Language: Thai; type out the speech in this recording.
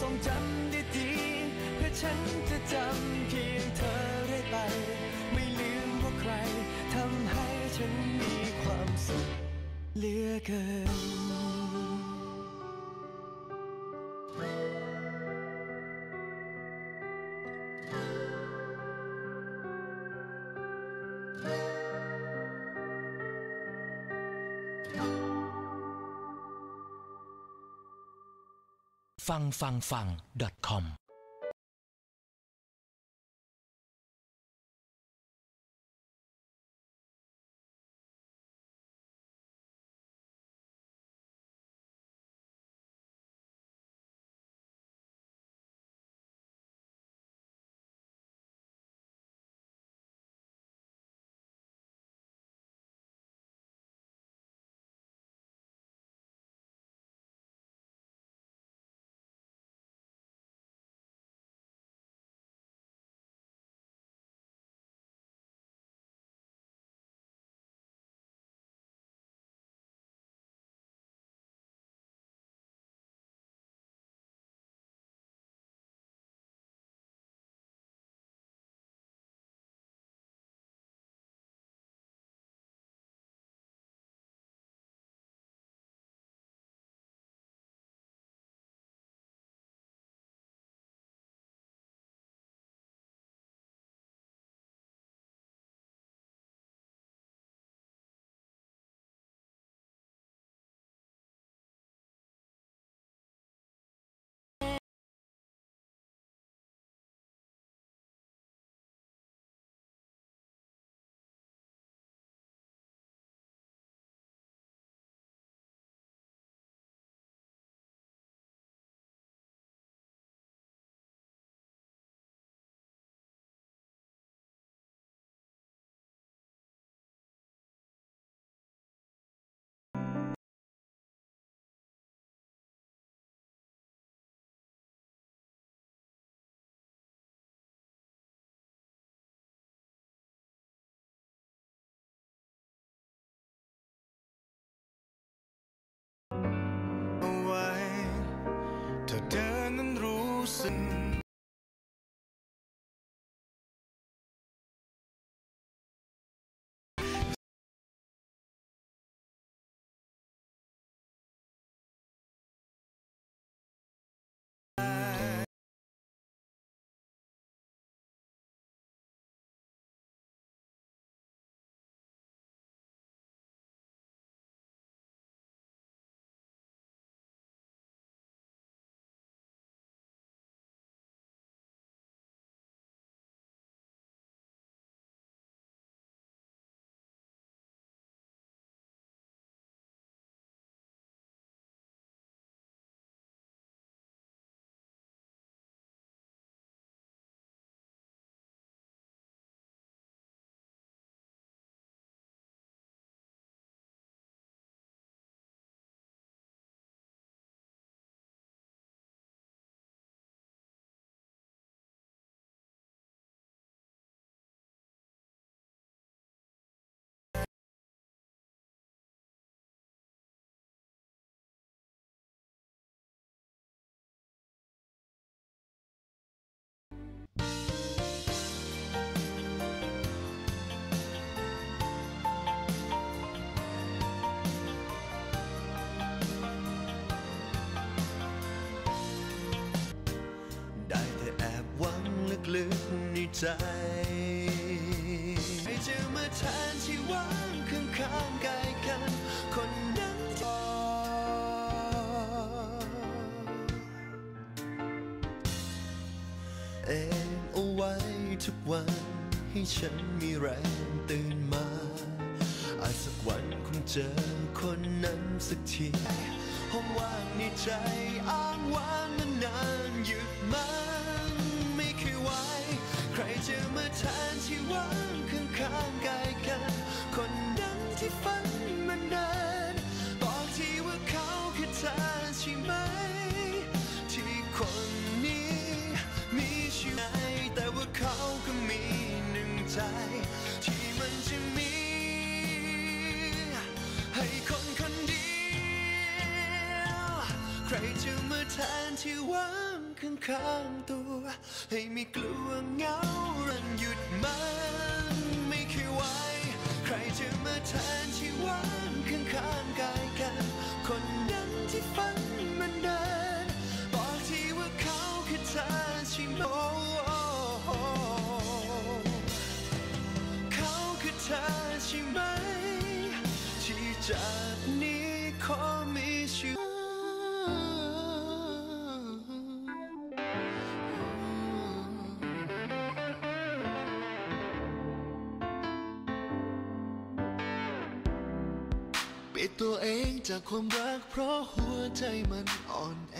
ทรงจำดีๆ เพื่อฉันจะจำเพียงเธอได้ไป ไม่ลืมว่าใครทำให้ฉันมีความสุขเหลือเกิน ฟังฟังฟัง .com ลึกในใจ ให้เจอมาแทนที่หวังข้างๆกายกัน คนนั้นที่เองเอาไว้ทุกวัน ให้ฉันมีแรงตื่นมา อาจสักวันคงเจอคนนั้นสักทีห้องว่างในใจอ้างว้างนานๆหยุดมัน จะมาแทนที่ว่างข้างๆกายกัน คนนั้นที่ฝันมานานบอกทีว่าเขาคือเธอใช่ไหม ที่คนนี้มีชีวิตแต่ว่าเขาก็มีหนึ่งใจ แทนที่หวังข้างๆตัว ให้ไม่กลัวเหงารันหยุดมันไม่เคยไหวใครจะมาแทนที่ว่างข้างๆกายกัน คนนั้นที่ฝันมันเดินบอกที่ว่าเขาคือเธอใช่ไหมเขาคือเธอใช่ไหม ที่จากนี้ขอ ตัวเองจากความรักเพราะหัวใจมันอ่อนแอ